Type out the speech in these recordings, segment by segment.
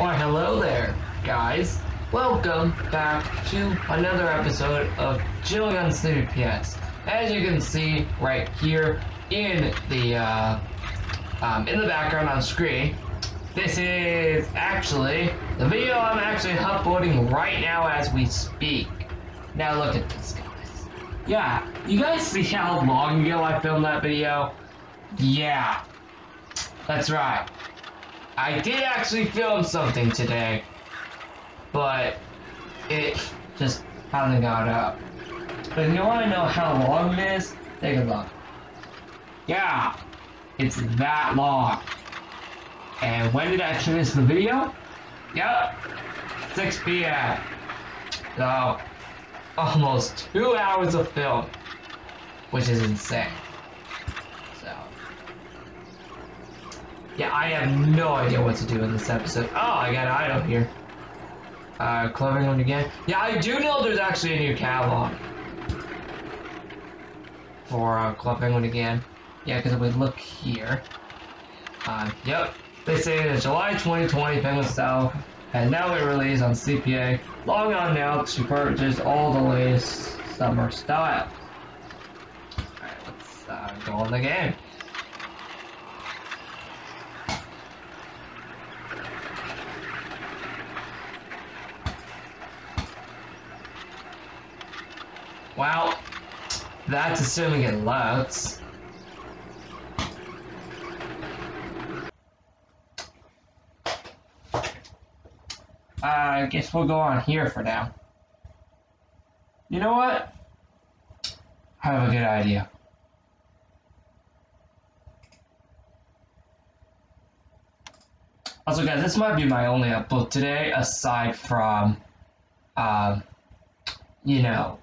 Why, hello there, guys. Welcome back to another episode of Chilling on CPPS. As you can see right here in the uh, um, in the background on screen, this is actually the video I'm actually uploading right now as we speak. Now look at this, guys. Yeah, you guys see how long ago I filmed that video? Yeah, that's right. I did actually film something today, but it just hasn't got up. But if you want to know how long it is, take a look. Yeah, it's that long. And when did I finish the video? Yep, 6 p.m. So, almost two hours of film, which is insane. So, yeah, I have no idea what to do in this episode. Oh, I got an item here. Uh, clothing one again. Yeah, I do know there's actually a new catalog for uh, Club Penguin again. Yeah, because if we look here, uh, yep, they say that July 2020 Penguin Style has now been released on CPA. Log on now to purchase all the latest summer style. Alright, let's uh, go on the game. Well, that's assuming it loads. I guess we'll go on here for now. You know what? I have a good idea. Also, guys, this might be my only upload today, aside from, um, you know,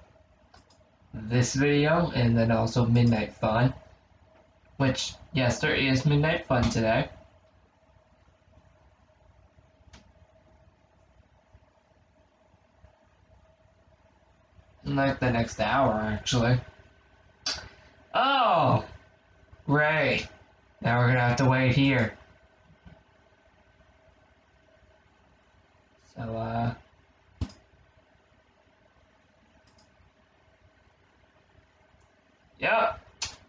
this video, and then also Midnight Fun. Which, yes, there is Midnight Fun today. Like the next hour, actually. Oh! Great. Now we're gonna have to wait here. So, uh... Yep.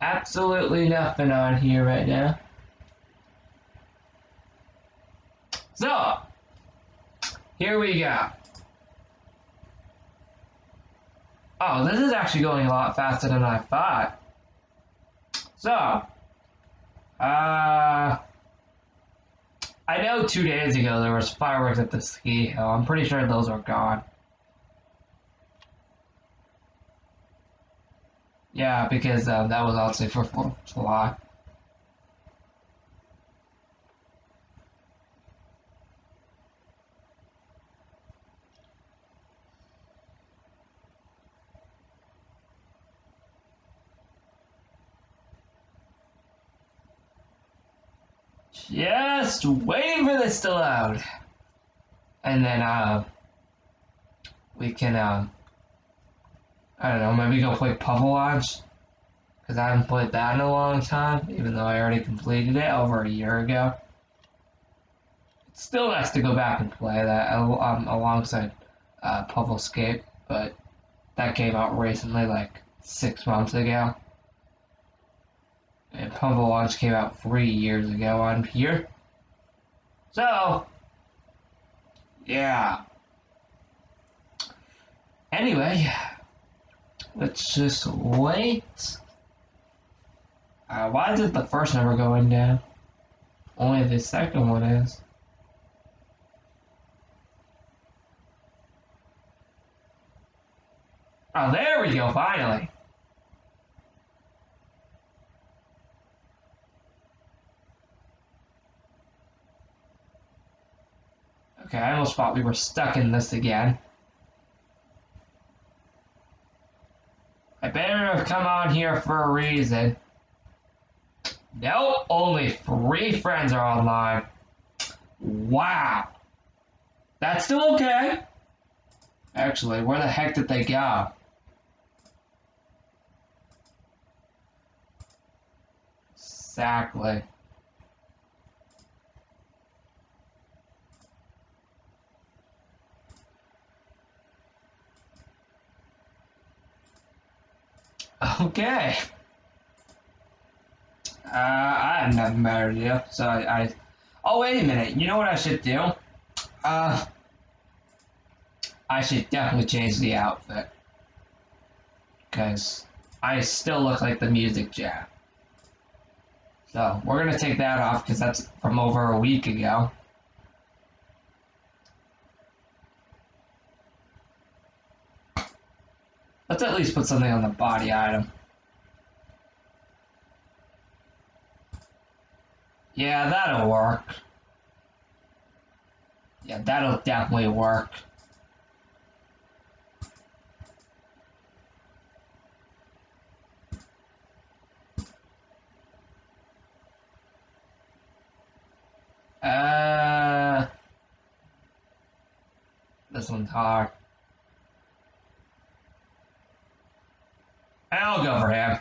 Absolutely nothing on here right now. So, here we go. Oh, this is actually going a lot faster than I thought. So, uh, I know two days ago there was fireworks at the ski hill. I'm pretty sure those are gone. Yeah, because uh, that was also for 4th of July. Just waiting for this to load. And then, uh, we can, um, I don't know, maybe go play Puffle Launch. Because I haven't played that in a long time, even though I already completed it over a year ago. It's still nice to go back and play that um, alongside uh, Pufflescape, but that came out recently, like six months ago. And Puffle Launch came out three years ago on here. So, yeah. Anyway, let's just wait. Uh, why it the first number going down? Only the second one is. Oh, there we go, finally. Okay, I almost thought we were stuck in this again. I better have come on here for a reason. Nope, only three friends are online. Wow. That's still okay. Actually, where the heck did they go? Exactly. Okay. Uh, I have nothing better to do, so I, I, Oh, wait a minute. You know what I should do? Uh... I should definitely change the outfit. Because I still look like the music jam. So, we're going to take that off because that's from over a week ago. Let's at least put something on the body item. Yeah, that'll work. Yeah, that'll definitely work. Uh, this one's hard. alga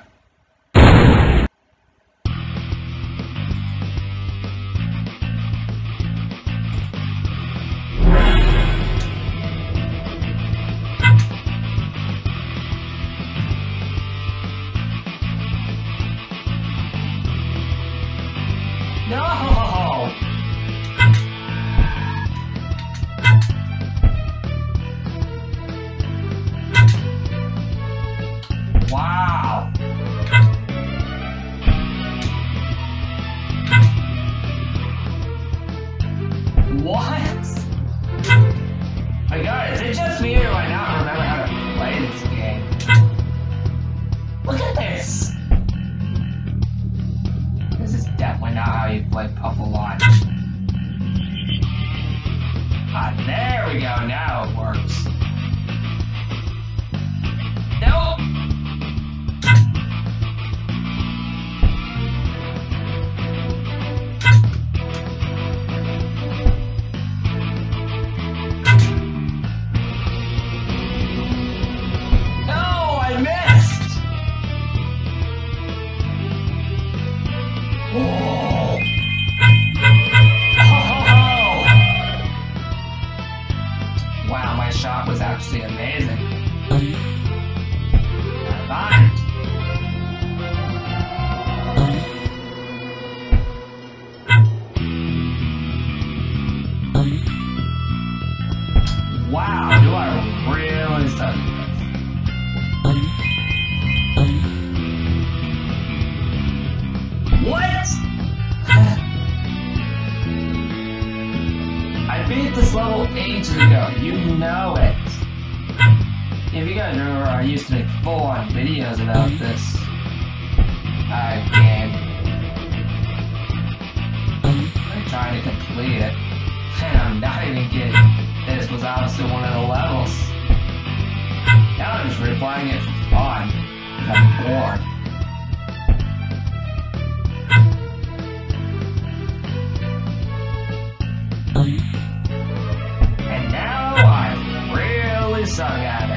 Wow, my shot was actually amazing. song out.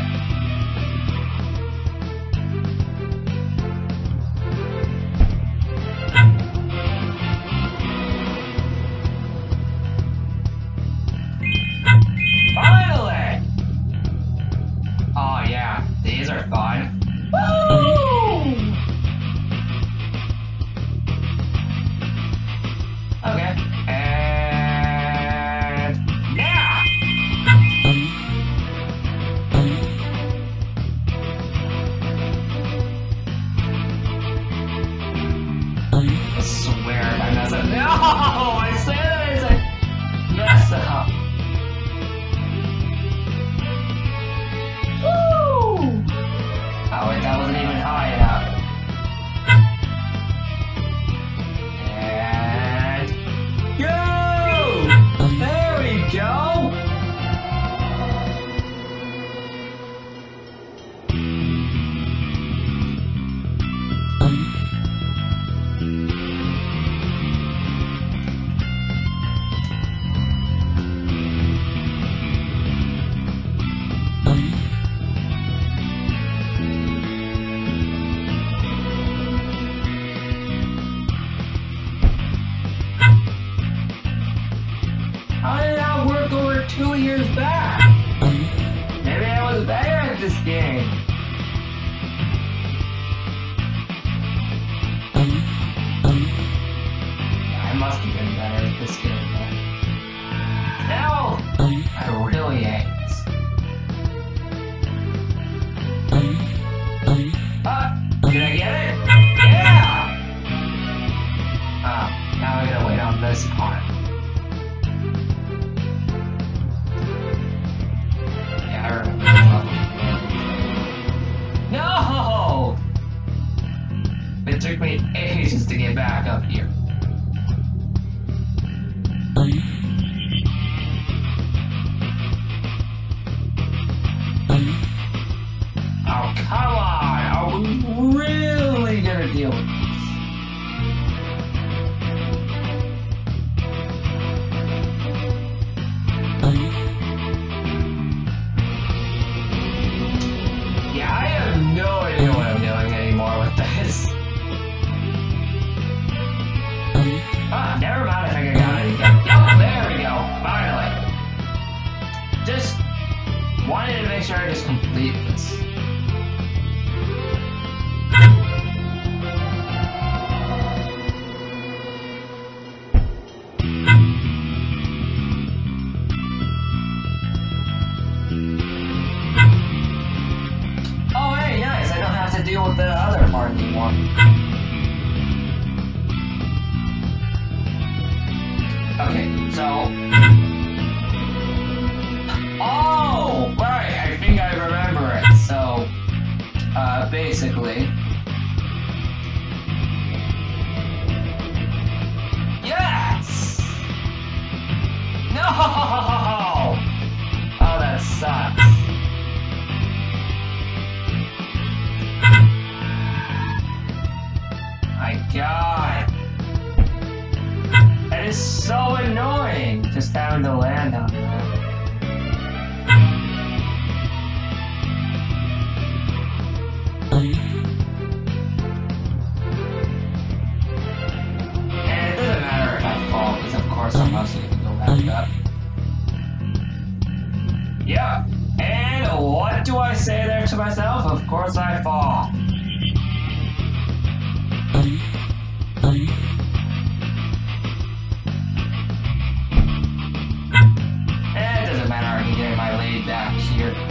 It took me ages to get back up here. Wanted to make sure I just complete this. Oh, hey, nice. I don't have to deal with the other part anymore. Okay, so. Oh, that sucks. My god. That is so annoying, just having to land on that. And it doesn't matter if I fall, because of course I'm also Yeah. And what do I say there to myself? Of course I fall. Eh, it doesn't matter, I can get my lead back here.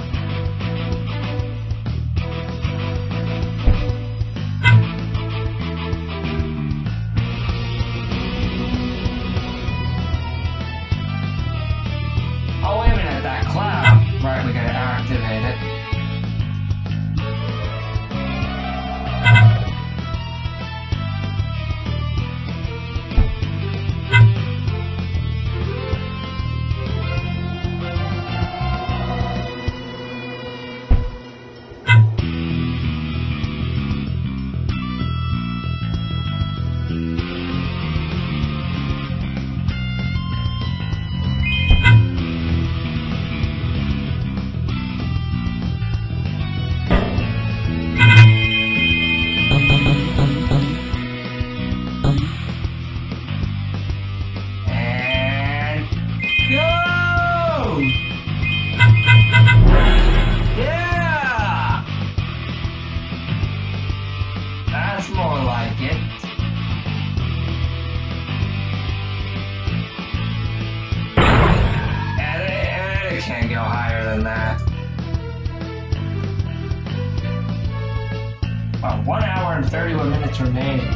31 minutes remaining.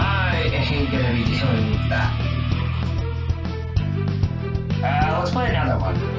I ain't gonna be dealing with that. Uh, let's play another one.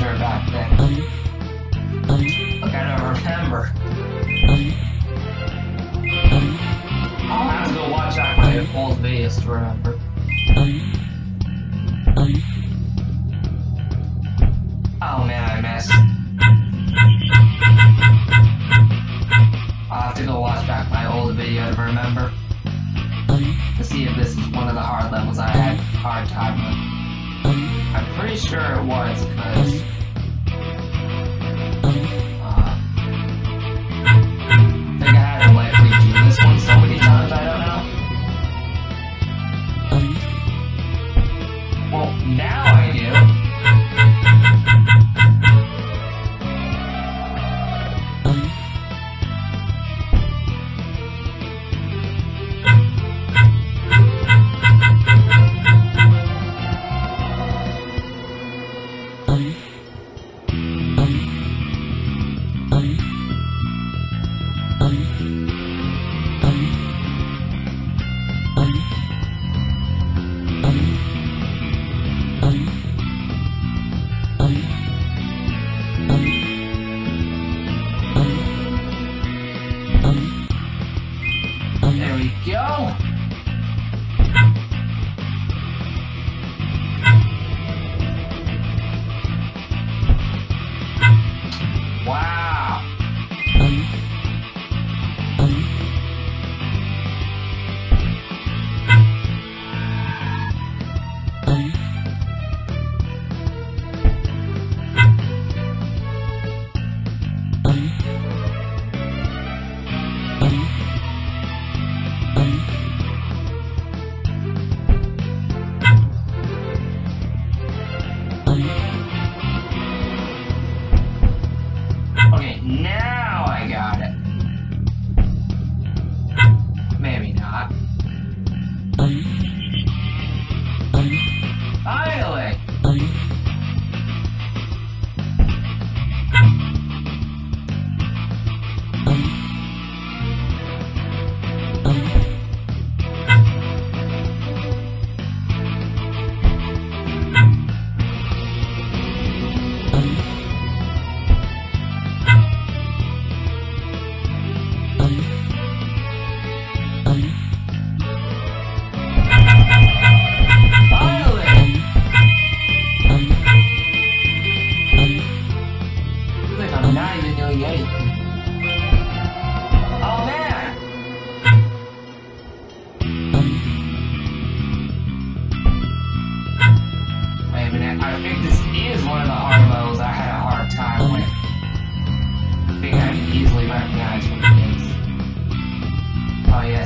Sure back then. I gotta remember. I'll have to go watch out my old videos to remember. Oh man, I missed. I'll have to go watch back my old video to remember. To see if this is one of the hard levels I had a hard time with. I'm pretty sure it was, because...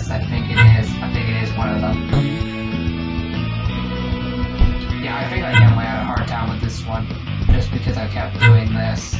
yes, I think it is. I think it is one of them. Yeah, I think I definitely had a hard time with this one, just because I kept doing this.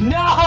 No,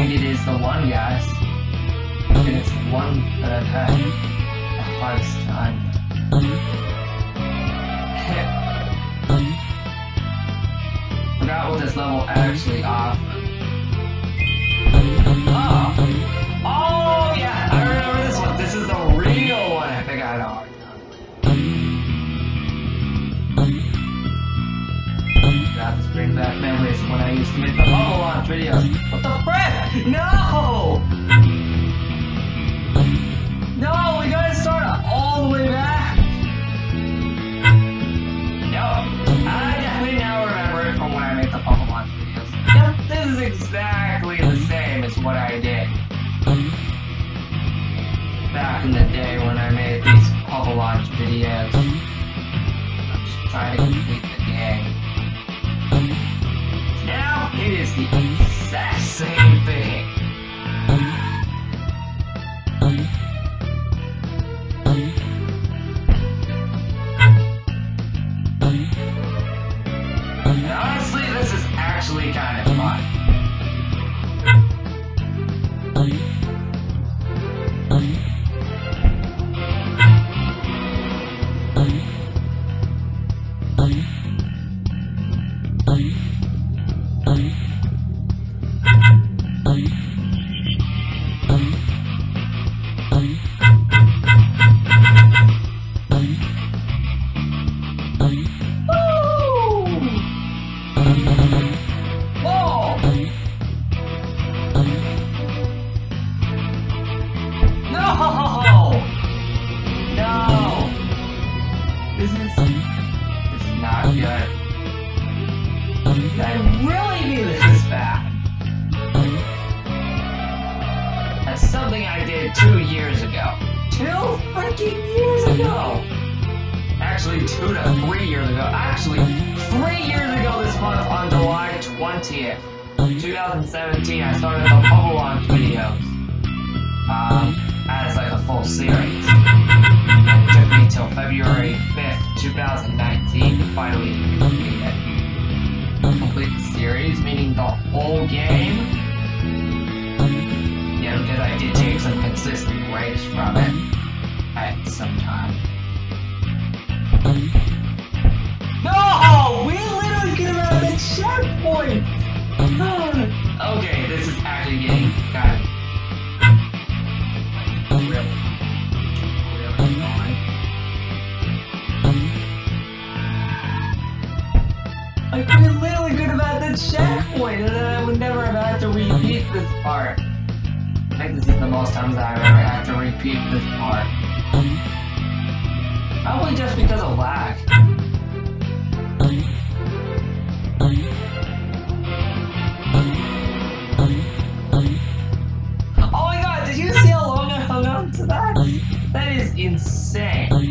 think it is the one, guys. And it's the one that I've had um. the hardest time. Um. Um. Forgot what this level actually offers. Brings back memories when I used to make the Puffle Launch videos. What the frick? No! No, we gotta start all the way back. No, I definitely now remember it from when I made the launch videos. Yep, this is exactly the same as what I did back in the day when I made these launch videos. I'm just trying to complete the game. Now it is the exact Actually, two to three years ago. Actually, three years ago this month on July 20th, 2017, I started the Puffle Launch videos. Um, as like a full series. And It took me till February 5th, 2019 to finally complete it. Complete the series, meaning the whole game. Yeah, because I did take some consistent breaks from it at some time. No! We literally have had the checkpoint! okay, this is actually getting kind of really, really annoying. Literally have had the checkpoint, and I would never have had to repeat this part. I think this is the most times I've ever had to repeat this part. Probably just because of lag. Oh my god, did you see how long I hung on to that? That is insane.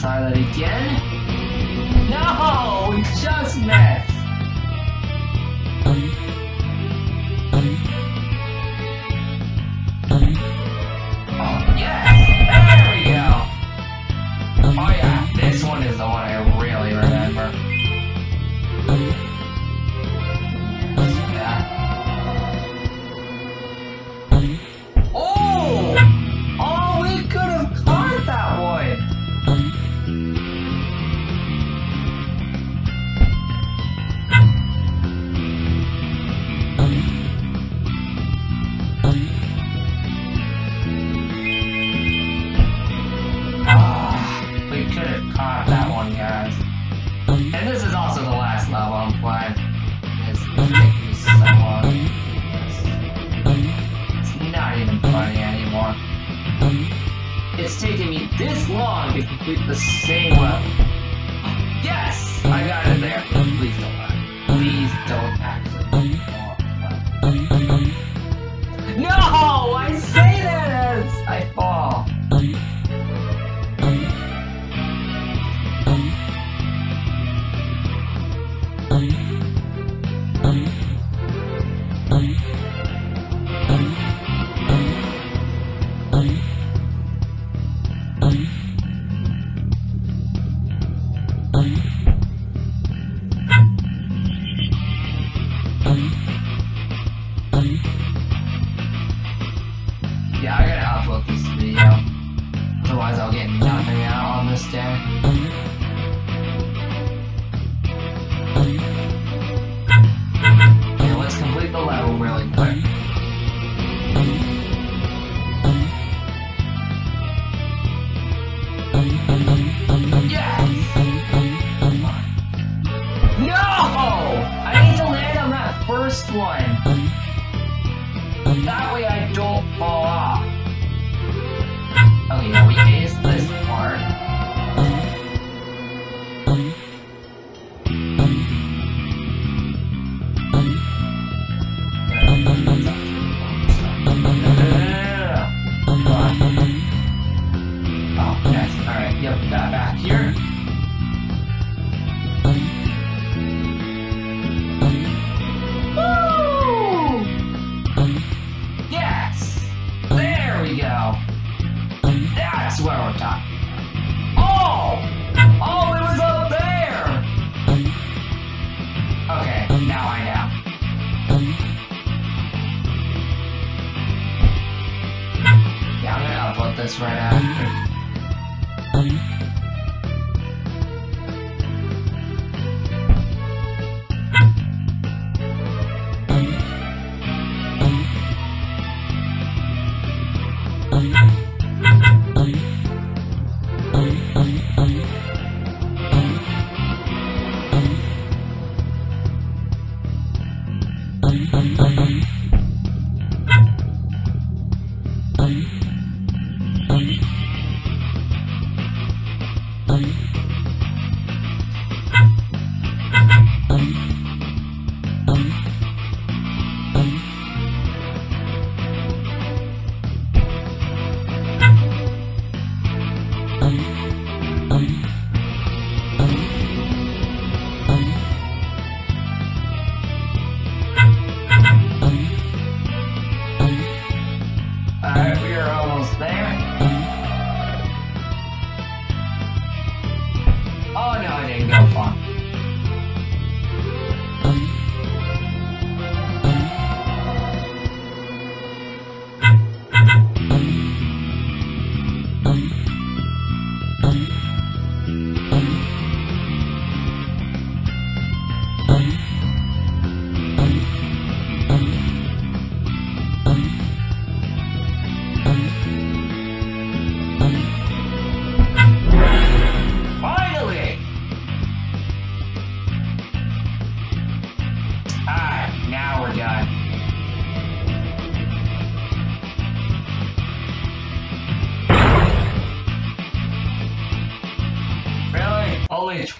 try that again. No! We just met! It's not even funny anymore. It's taken me this long to complete the same level. Yes! I got it there. Please don't. Um.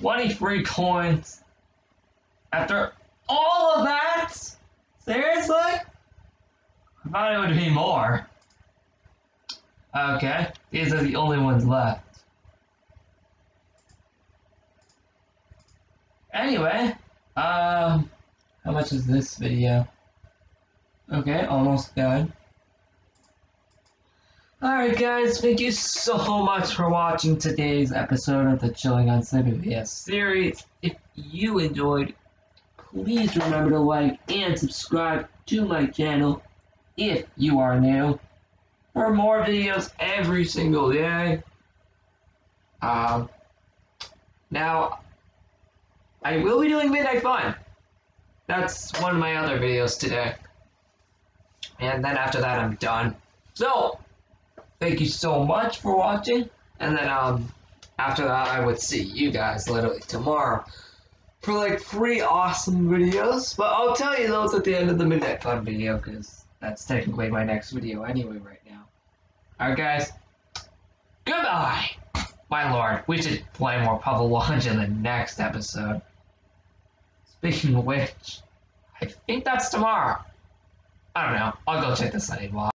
23 coins. After all of that? Seriously? I thought it would be more. Okay, these are the only ones left. Anyway, um, how much is this video? Okay, almost done. Alright guys, thank you so much for watching today's episode of the Chilling on CPPS series. If you enjoyed, please remember to like and subscribe to my channel if you are new for more videos every single day. Um, now, I will be doing Midnight Fun. That's one of my other videos today. And then after that, I'm done. So, thank you so much for watching. And then, um, after that, I would see you guys literally tomorrow for like three awesome videos. But I'll tell you those at the end of the Midnight Fun video because that's technically my next video anyway right now. Alright, guys. Goodbye! My lord, we should play more Puffle Launch in the next episode. Speaking of which, I think that's tomorrow. I don't know. I'll go check the sunny vlog.